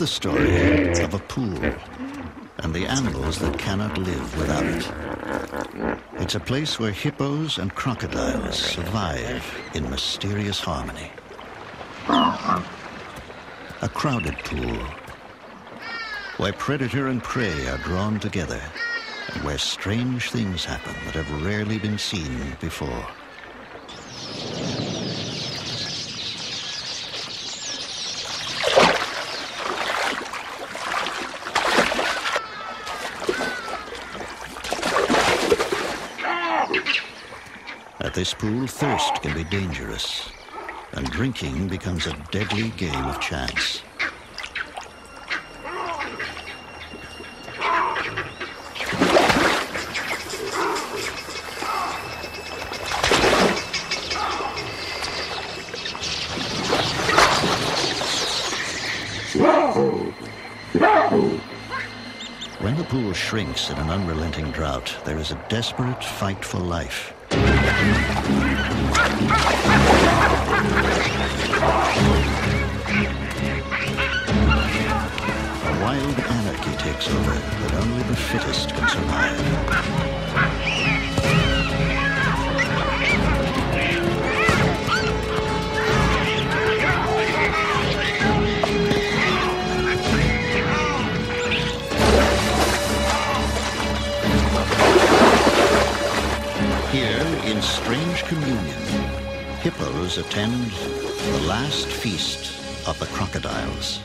the story of a pool and the animals that cannot live without it. It's a place where hippos and crocodiles survive in mysterious harmony. A crowded pool where predator and prey are drawn together and where strange things happen that have rarely been seen before. Pool, thirst can be dangerous, and drinking becomes a deadly game of chance. When the pool shrinks in an unrelenting drought, there is a desperate fight for life. A wild anarchy takes over that only the fittest can survive. Here, in communion, hippos attend the last feast of the crocodiles.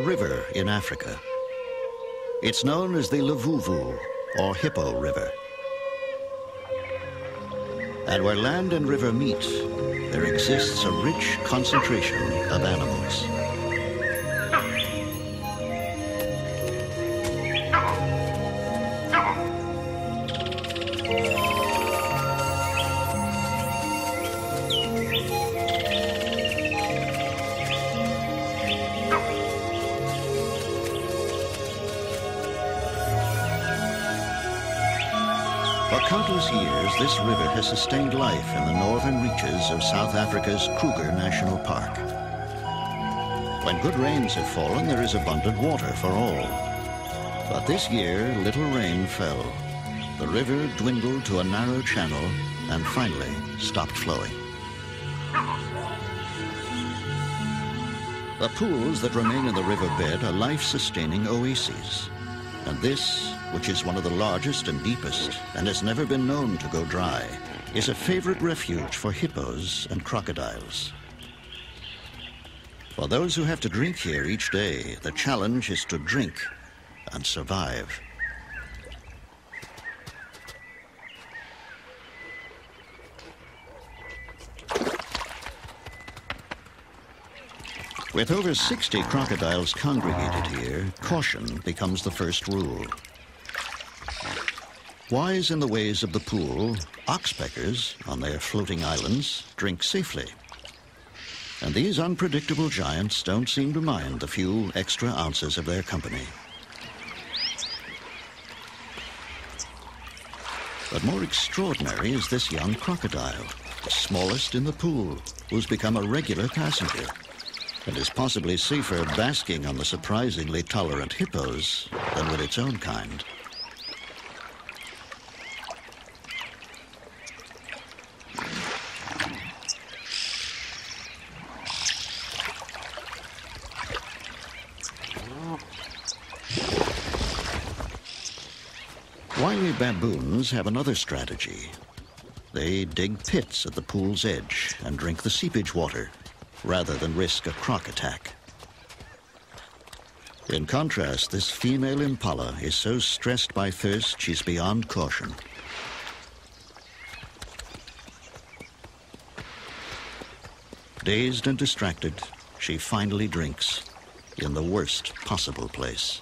River in Africa. It's known as the Luvuvhu, or Hippo River. And where land and river meet, there exists a rich concentration of animals. For countless years, this river has sustained life in the northern reaches of South Africa's Kruger National Park. When good rains have fallen, there is abundant water for all. But this year, little rain fell. The river dwindled to a narrow channel and finally stopped flowing. The pools that remain in the riverbed are life-sustaining oases. And this, which is one of the largest and deepest and has never been known to go dry, is a favorite refuge for hippos and crocodiles. For those who have to drink here each day, the challenge is to drink and survive. With over 60 crocodiles congregated here, caution becomes the first rule. Wise in the ways of the pool, oxpeckers, on their floating islands, drink safely. And these unpredictable giants don't seem to mind the few extra ounces of their company. But more extraordinary is this young crocodile, the smallest in the pool, who's become a regular passenger and is possibly safer basking on the surprisingly tolerant hippos than with its own kind. Wily baboons have another strategy. They dig pits at the pool's edge and drink the seepage water rather than risk a croc attack. In contrast, this female impala is so stressed by thirst she's beyond caution. Dazed and distracted, she finally drinks in the worst possible place.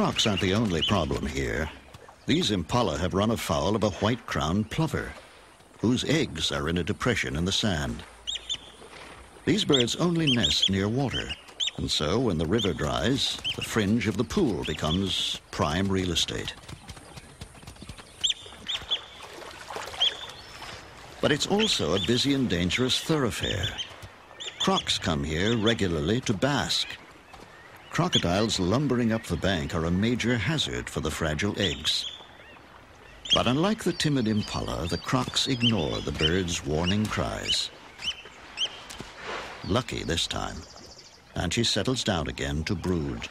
Crocs aren't the only problem here. These impala have run afoul of a white-crowned plover, whose eggs are in a depression in the sand. These birds only nest near water, and so when the river dries, the fringe of the pool becomes prime real estate. But it's also a busy and dangerous thoroughfare. Crocs come here regularly to bask. Crocodiles lumbering up the bank are a major hazard for the fragile eggs. But unlike the timid impala, the crocs ignore the bird's warning cries. Lucky this time, and she settles down again to brood.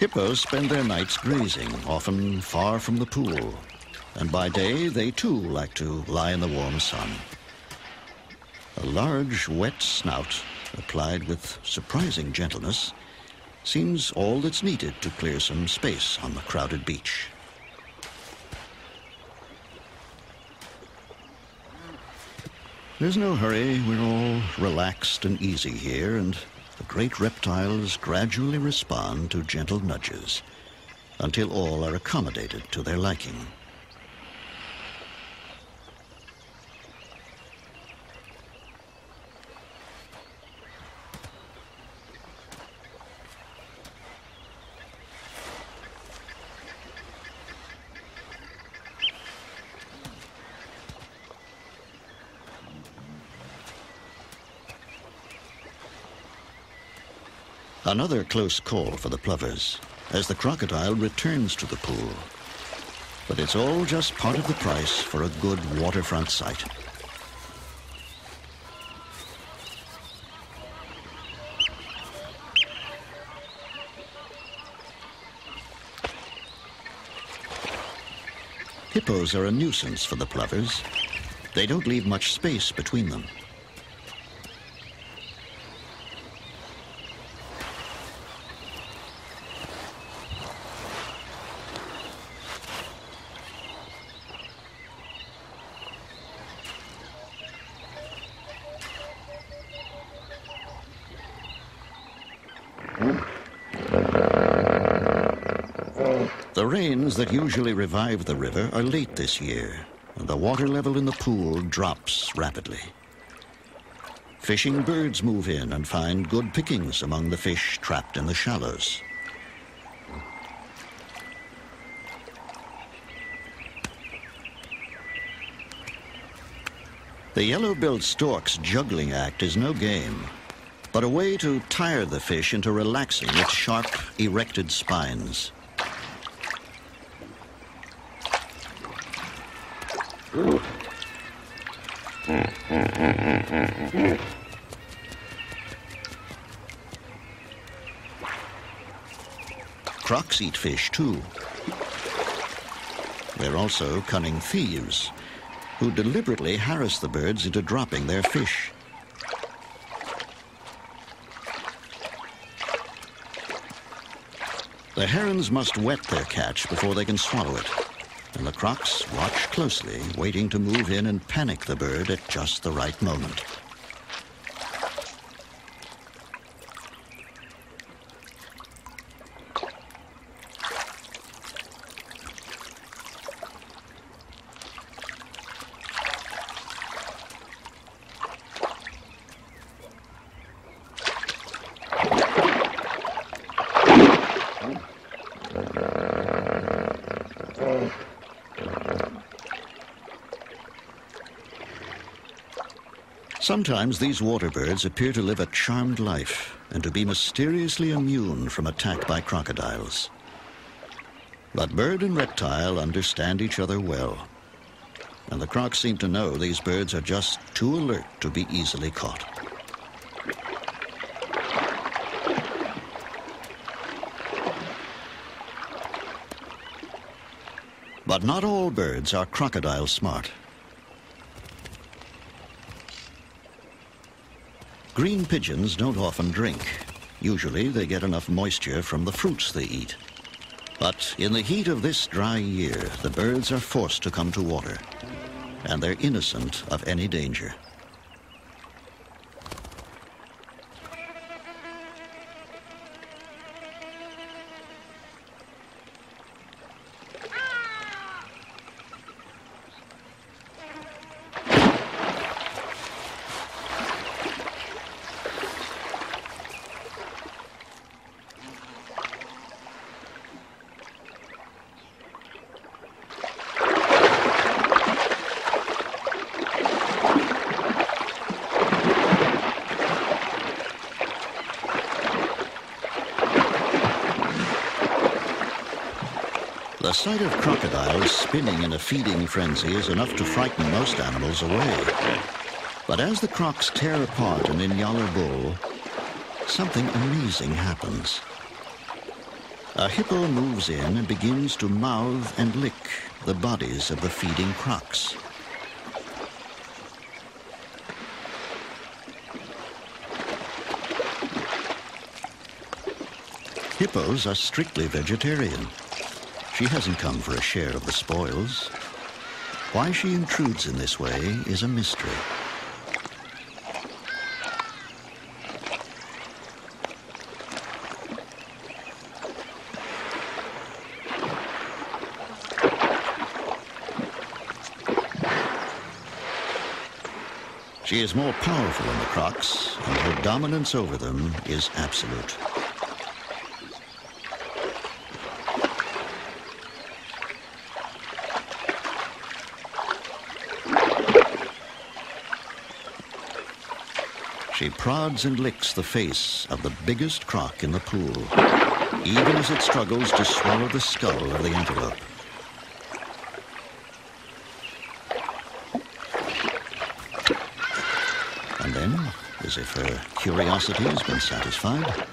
Hippos spend their nights grazing, often far from the pool. And by day, they too like to lie in the warm sun. A large, wet snout, applied with surprising gentleness, seems all that's needed to clear some space on the crowded beach. There's no hurry. We're all relaxed and easy here, and the great reptiles gradually respond to gentle nudges until all are accommodated to their liking. Another close call for the plovers as the crocodile returns to the pool. But it's all just part of the price for a good waterfront site. Hippos are a nuisance for the plovers. They don't leave much space between them. The rains that usually revive the river are late this year, and the water level in the pool drops rapidly. Fishing birds move in and find good pickings among the fish trapped in the shallows. The yellow-billed stork's juggling act is no game, but a way to tire the fish into relaxing its sharp, erected spines. Crocs eat fish too. They're also cunning thieves who deliberately harass the birds into dropping their fish. The herons must wet their catch before they can swallow it and the crocs watch closely, waiting to move in and panic the bird at just the right moment. Sometimes these water birds appear to live a charmed life and to be mysteriously immune from attack by crocodiles. But bird and reptile understand each other well. and the crocs seem to know these birds are just too alert to be easily caught. But not all birds are crocodile smart. Green pigeons don't often drink. Usually they get enough moisture from the fruits they eat. But in the heat of this dry year, the birds are forced to come to water, and they're innocent of any danger. The sight of crocodiles spinning in a feeding frenzy is enough to frighten most animals away. But as the crocs tear apart an Inyala bull, something amazing happens. A hippo moves in and begins to mouth and lick the bodies of the feeding crocs. Hippos are strictly vegetarian. She hasn't come for a share of the spoils. Why she intrudes in this way is a mystery. She is more powerful than the crocs, and her dominance over them is absolute. She prods and licks the face of the biggest croc in the pool, even as it struggles to swallow the skull of the antelope. And then, as if her curiosity has been satisfied,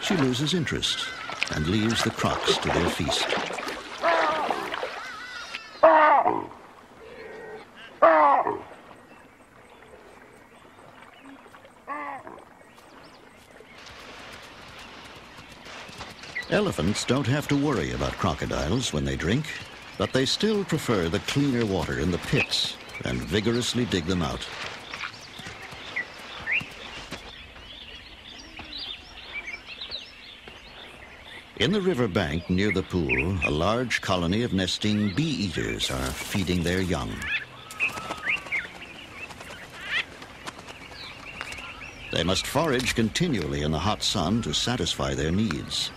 she loses interest and leaves the crocs to their feast. Elephants don't have to worry about crocodiles when they drink, but they still prefer the cleaner water in the pits and vigorously dig them out. In the river bank near the pool, a large colony of nesting bee-eaters are feeding their young. They must forage continually in the hot sun to satisfy their needs.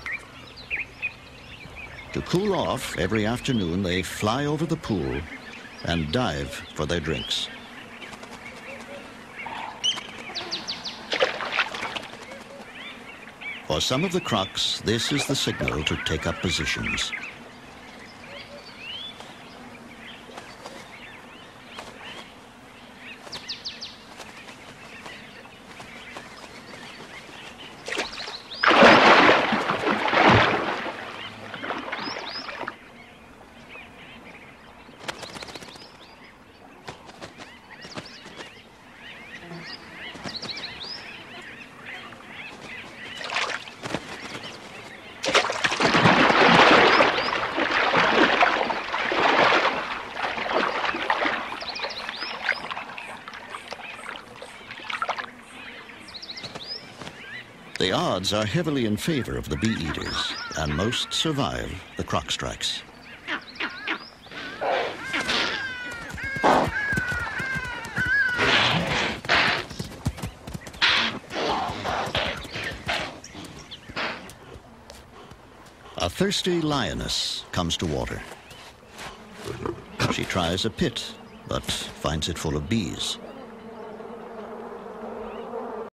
To cool off, every afternoon they fly over the pool and dive for their drinks. For some of the crocs, this is the signal to take up positions. The odds are heavily in favor of the bee eaters, and most survive the croc strikes. A thirsty lioness comes to water. She tries a pit, but finds it full of bees.